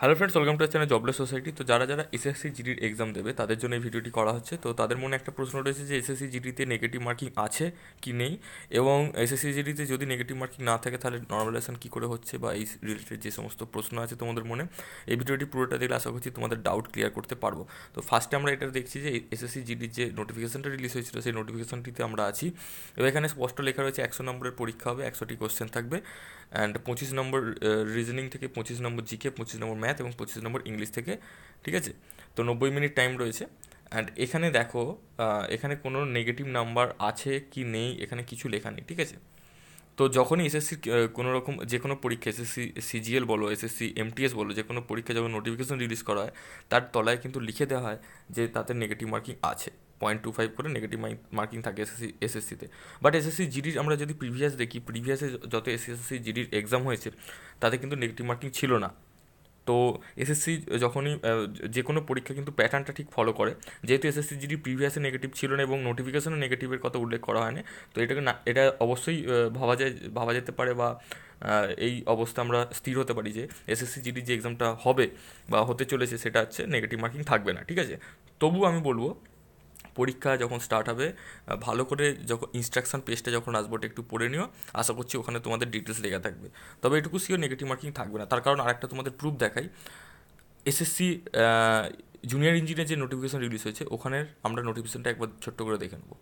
Hello friends welcome to channel jobless society তো যারা যারা এসএসসি জিডির এক্সাম দেবে, তাদের জন্য এই ভিডিওটি করা হচ্ছে। তো তাদের মনে একটা প্রশ্ন রয়েছে যে এসএসসি জিডিতে নেগেটিভ মার্কিং আছে কি নেই? এবং এসএসসি জিডিতে যদি নেগেটিভ মার্কিং না থাকে, তাহলে নর্মালাইজেশন কী করে হচ্ছে বা এই রিলেটেড যে সমস্ত প্রশ্ন আছে তোমাদের মনে? এই ভিডিওটি পুরোটা দেখলে আশা করছি তোমাদের ডাউট ক্লিয়ার করতে পারব। তো ফার্স্টে আমরা এটা দেখছি যে এসএসসি জিডির যে নোটিফিকেশনটা রিলিজ হয়েছিল, সেই নোটিফিকেশনটিতে আমরা আছি। এবং এখানে স্পষ্ট লেখা রয়েছে, একশো নম্বরের পরীক্ষা হবে, একশোটি কোশ্চেন থাকবে। অ্যান্ড পঁচিশ নম্বর রিজনিং থেকে পঁচিশ নম্বর জিকে পঁচিশ নম্বর ম্যাথ এবং পঁচিশ নম্বর ইংলিশ থেকে, ঠিক আছে? তো নব্বই মিনিট টাইম রয়েছে। অ্যান্ড এখানে দেখো এখানে কোনো নেগেটিভ নাম্বার আছে কি নেই, এখানে কিছু লেখা নেই, ঠিক আছে? তো যখনই এসএসসি কোনো রকম যে কোনো পরীক্ষা এসএসসি সিজিএল বলো এসএসসি এমটিএস বলো, যে কোনো পরীক্ষা যখন নোটিফিকেশন রিলিজ করা হয়, তার তলায় কিন্তু লিখে দেওয়া হয় যে তাতে নেগেটিভ মার্কিং আছে। পয়েন্ট টু ফাইভ করে নেগেটিভ মার্কিং থাকে এসএসসি এসএসসিতে বাট এসএসসি জিডির আমরা যদি প্রিভিয়াস দেখি প্রিভিয়াসে যত এসএসসি জিডির এক্সাম হয়েছে, তাতে কিন্তু নেগেটিভ মার্কিং ছিল না। তো এসএসসি যখনই যে কোনো পরীক্ষা কিন্তু প্যাটার্নটা ঠিক ফলো করে। যেহেতু এসএসসি জিডি প্রিভিয়াসে নেগেটিভ ছিল না এবং নোটিফিকেশনে নেগেটিভের কথা উল্লেখ করা হয়নি, তো এটাকে না এটা অবশ্যই ভাবা যায়, ভাবা যেতে পারে বা এই অবস্থা আমরা স্থির হতে পারি যে এসএসসি জিডির যে এক্সামটা হবে বা হতে চলেছে, সেটা হচ্ছে নেগেটিভ মার্কিং থাকবে না, ঠিক আছে? তবু আমি বলব পরীক্ষা যখন স্টার্ট হবে ভালো করে যখন ইনস্ট্রাকশন পেজটা যখন আসব, ওটা একটু পড়ে নিও। আশা করছি ওখানে তোমাদের ডিটেলস লেখা থাকবে। তবে এটুকু সিও নেগেটিভ মার্কিং থাকবে না। তার কারণ আরেকটা তোমাদের প্রুফ দেখাই। এসএসসি জুনিয়র ইঞ্জিনিয়ার যে নোটিফিকেশান রিলিজ হয়েছে, ওখানের আমরা নোটিফিকেশনটা একবার ছোট্ট করে দেখে নেব।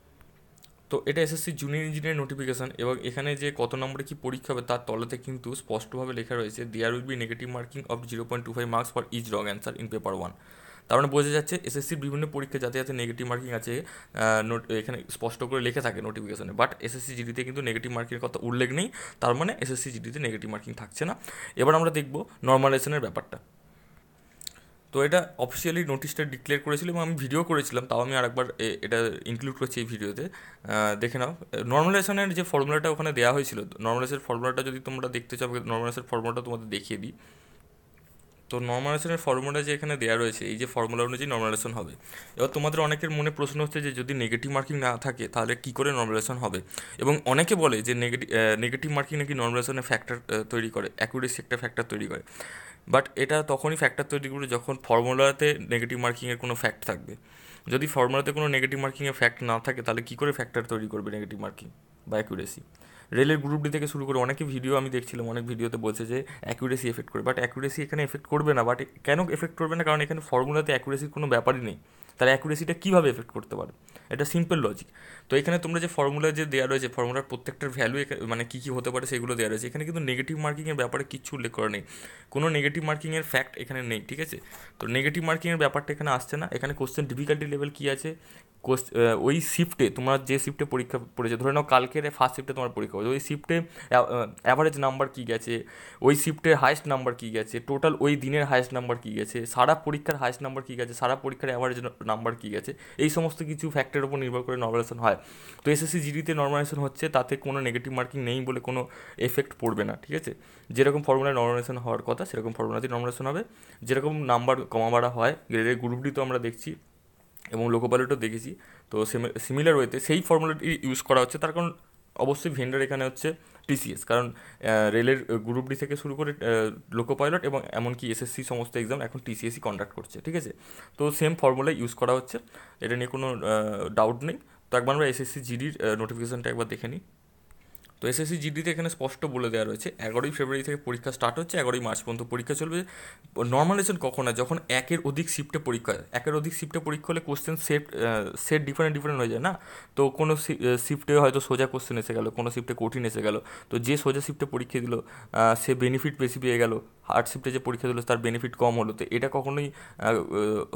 তো এটা এসএসসি জুনিয়র ইঞ্জিনিয়ার নোটিফিকেশান এবং এখানে যে কত নম্বরে কী পরীক্ষা হবে, তার তলাতে কিন্তু স্পষ্টভাবে লেখা রয়েছে there will be negative marking of zero point two five marks for is wrong answer in paper one তার মানে বোঝা যাচ্ছে এসএসসির বিভিন্ন পরীক্ষা যাতে যাতে নেগেটিভ মার্কিং আছে নোট এখানে স্পষ্ট করে লেখা থাকে নোটিফিকেশনে বাট এসএসসি জিডিতে কিন্তু নেগেটিভ মার্কিংয়ের কথা উল্লেখ নেই, তার মানে এসএসসি জিডিতে নেগেটিভ মার্কিং থাকছে না। এবার আমরা দেখব নর্মালাইজেশনের ব্যাপারটা। তো এটা অফিসিয়ালি নোটিশটা ডিক্লেয়ার করেছিল এবং আমি ভিডিও করেছিলাম, তাও আমি আরেকবার এটা ইনক্লুড করছি এই ভিডিওতে দেখে নাও নর্মালাইজেশনের যে ফর্মুলাটা ওখানে দেওয়া হয়েছিল নর্মালাইজের ফর্মুলাটা যদি তোমরা দেখতে চাও নর্মালাইজের ফর্মুলাটা তোমাদের দেখিয়ে দিই। তো নর্মালাইজেশনের ফর্মুলা যে এখানে দেওয়া রয়েছে, এই যে ফর্মুলা অনুযায়ী নর্মালাইজেশন হবে। এবার তোমাদের অনেকের মনে প্রশ্ন হচ্ছে যে, যদি নেগেটিভ মার্কিং না থাকে, তাহলে কী করে নর্মালাইজেশন হবে? এবং অনেকে বলে যে নেগেটিভ নেগেটিভ মার্কিং নাকি নর্মালাইজেশনের ফ্যাক্টর তৈরি করে অ্যাকুরেসি একটা ফ্যাক্টর তৈরি করে। বাট এটা তখনই ফ্যাক্টর তৈরি করবে যখন ফর্মুলাতে নেগেটিভ মার্কিংয়ের কোনো ফ্যাক্ট থাকবে। যদি ফর্মুলাতে কোনো নেগেটিভ মার্কিংয়ের ফ্যাক্ট না থাকে, তাহলে কী করে ফ্যাক্টর তৈরি করবে নেগেটিভ মার্কিং বা অ্যাকুরেসি রেলের গ্রুপ ডি থেকে শুরু করে অনেকে ভিডিও আমি দেখছিলাম, অনেক ভিডিওতে বলছে যে অ্যাকুরেসি এফেক্ট করে বাট অ্যাকুরেসি এখানে এফেক্ট করবে না বাট কেন এফেক্ট করবে না? কারণ এখানে ফর্মুলাতে অ্যাকুরেসির কোনো ব্যাপারই নেই। তাহলে অ্যাকুরেসিটা কীভাবে এফেক্ট করতে পারে? এটা সিম্পল লজিক তো এখানে তোমরা যে ফর্মুলা যে দেওয়া রয়েছে ফর্মুলার প্রত্যেকটার ভ্যালু মানে কী কী হতে পারে সেগুলো দেওয়া রয়েছে। এখানে কিন্তু নেগেটিভ মার্কিংয়ের ব্যাপারে কিচ্ছু উল্লেখ করা নেই। কোনো নেগেটিভ মার্কিংয়ের ফ্যাক্ট এখানে নেই, ঠিক আছে? তো নেগেটিভ মার্কিংয়ের ব্যাপারটা এখানে আসছে না। এখানে কোশ্চেন ডিফিকাল্টি লেভেল কী আছে? ওই শিফটে তোমার যে শিফটে পরীক্ষা পড়েছে, ধরে নাও কালকের ফার্স্ট শিফটে তোমার পরীক্ষা হয়েছে। ওই শিফটে অ্যাভারেজ নাম্বার কী গেছে? ওই শিফটের হায়েস্ট নাম্বার কী গেছে? টোটাল ওই দিনের হায়েস্ট নাম্বার কী গেছে? সারা পরীক্ষার হায়েস্ট নাম্বার কী গেছে? সারা পরীক্ষার অ্যাভারেজ নাম্বার কী গেছে এই সমস্ত কিছু ফ্যাক্টরের উপর নির্ভর করে নর্মালাইজেশন হয়। তো এসএসসি জিডিতে নর্মালাইজেশন হচ্ছে, তাতে কোনো নেগেটিভ মার্কিং নেই বলে কোনো এফেক্ট পড়বে না, ঠিক আছে? যেরকম ফর্মুলায় নর্মালাইজেশন হওয়ার কথা, সেরকম ফর্মুলাতেই নর্মালাইজেশন হবে। যেরকম নাম্বার কমা বাড়া হয় গ্রেডের গ্রুপটি তো আমরা দেখছি এবং লোকোপাইলটও দেখেছি। তো সিমিলার ওয়েতে সেই ফর্মুলাটি ইউজ করা হচ্ছে, তার কারণ অবশ্যই ভেন্ডার এখানে হচ্ছে টিসিএস কারণ রেলের গ্রুপ ডি থেকে শুরু করে লোকো পাইলট এবং এমনকি এসএসসি সমস্ত এক্সাম এখন টিসিএসই কন্ডাক্ট করছে, ঠিক আছে? তো সেম ফর্মুলা ইউজ করা হচ্ছে, এটা নিয়ে কোনো ডাউট নেই। তো একবার আমরা এসএসসি জিডির নোটিফিকেশানটা একবার দেখে নিই। তো এসএসসি জিডিতে এখানে স্পষ্ট বলে দেওয়া রয়েছে, এগারোই ফেব্রুয়ারি থেকে পরীক্ষা স্টার্ট হচ্ছে, এগারোই মার্চ পর্যন্ত পরীক্ষা চলবে। নর্মালাইজেশন কখন হয়? যখন একের অধিক শিফটে পরীক্ষা হয়। একের অধিক শিফটে পরীক্ষা হলে question set set different different হয়ে যায় না? তো কোনো শিফটে হয়তো সোজা কোশ্চেন এসে গেলো, কোনো শিফটে কঠিন এসে গেলো। তো যে সোজা শিফটে পরীক্ষা দিল সে বেনিফিট বেশি পেয়ে গেল। হার্ড শিফটে যে পরীক্ষা দিল, তার বেনিফিট কম হলো। তো এটা কখনোই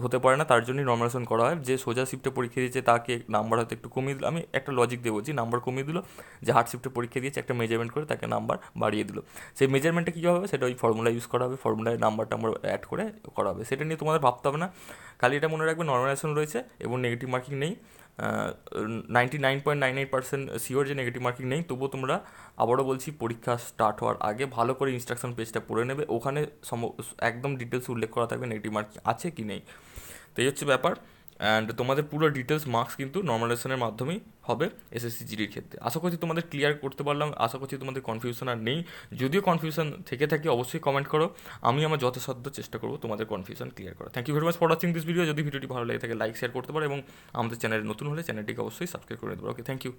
হতে পারে না, তার জন্যই নর্মালাইজেশন করা হয়। যে সোজা শিফটে পরীক্ষা দিয়েছে, তাকে নাম্বার হয়তো একটু কমিয়ে দিল। আমি একটা লজিক দেবো যে নাম্বার কমিয়ে দিল, যে হার্ড শিফটে পরীক্ষা দিয়েছে, একটা মেজারমেন্ট করে তাকে নাম্বার বাড়িয়ে দিল। সেই মেজারমেন্টটা কী হবে? সেটা ওই ফর্মুলা ইউজ করা হবে ফর্মুলায় নাম্বার টাম্বার অ্যাড করে করা হবে। সেটা নিয়ে তোমাদের ভাবতে হবে না। খালি এটা মনে রাখবে নর্মালাইজেশন রয়েছে এবং নেগেটিভ মার্কিং নেই। Ninety nine point nine eight percent sure যে নেগেটিভ মার্কিং নেই, তবুও তোমরা আবারও বলছি পরীক্ষা স্টার্ট হওয়ার আগে ভালো করে ইনস্ট্রাকশন পেজটা পড়ে নেবে। ওখানে সম একদম ডিটেলস উল্লেখ করা থাকবে নেগেটিভ মার্কিং আছে কি নেই। তো এই হচ্ছে ব্যাপার। অ্যান্ড তোমাদের পুরো ডিটেলস মার্কস কিন্তু নর্মালাইজেশনের মাধ্যমেই হবে এসএসসি জিডির ক্ষেত্রে। আশা করছি তোমাদের ক্লিয়ার করতে পারলাম, আশা করছি তোমাদের কনফিউশন আর নেই। যদিও কনফিউশন থেকে থাকে, অবশ্যই কমেন্ট করো। আমি আমার যথাসাধ্য চেষ্টা করব তোমাদের কনফিউশন ক্লিয়ার করা thank you very much for watching this video যদি ভিডিওটি ভালো লাগে থাকে লাইক শেয়ার করতে পারো এবং আমাদের চ্যানেলে নতুন হলে চ্যানেলটিকে অবশ্যই সাবস্ক্রাইব করে দেবো ওকে থ্যাংক ইউ